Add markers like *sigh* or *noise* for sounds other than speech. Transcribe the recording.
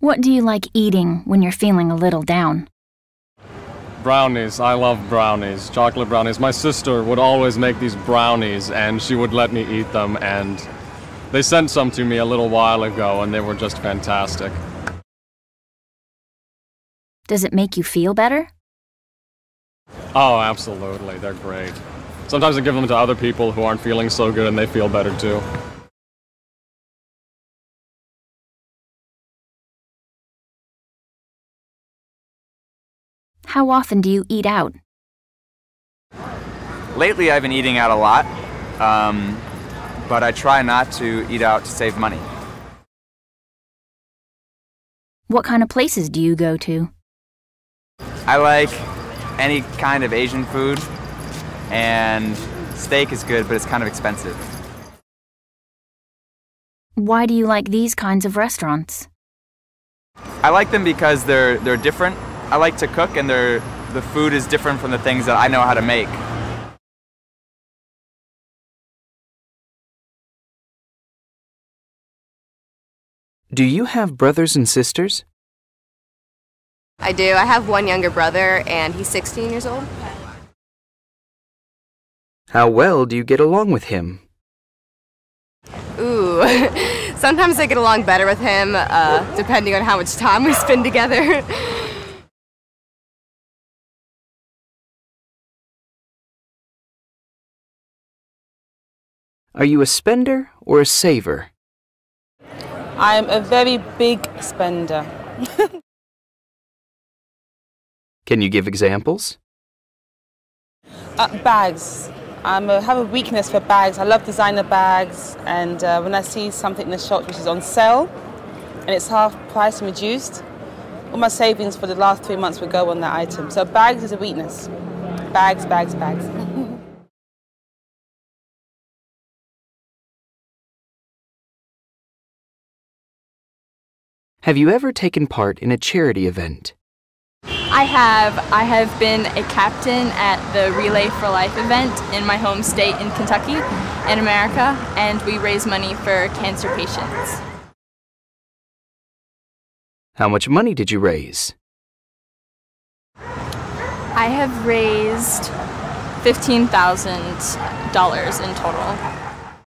What do you like eating when you're feeling a little down? Brownies. I love brownies. Chocolate brownies. My sister would always make these brownies and she would let me eat them and they sent some to me a little while ago and they were just fantastic. Does it make you feel better? Oh, absolutely. They're great. Sometimes I give them to other people who aren't feeling so good and they feel better too. How often do you eat out? Lately, I've been eating out a lot, um, but I try not to eat out to save money. What kind of places do you go to? I like any kind of Asian food, and steak is good, but it's kind of expensive. Why do you like these kinds of restaurants? I like them because they're they're different. I like to cook, and they're the food is different from the things that I know how to make. Do you have brothers and sisters? I do. I have one younger brother, and he's 16 years old. How well do you get along with him? Ooh. *laughs* Sometimes I get along better with him, uh, depending on how much time we spend together. *laughs* Are you a spender or a saver? I'm a very big spender. *laughs* Can you give examples? Uh, bags. I have a weakness for bags. I love designer bags, and uh, when I see something in the shop which is on sale and it's half price and reduced, all my savings for the last three months would go on that item. So bags is a weakness. Bags, bags, bags. Have you ever taken part in a charity event? I have. I have been a captain at the Relay for Life event in my home state in Kentucky, in America, and we raise money for cancer patients. How much money did you raise? I have raised $15,000 in total.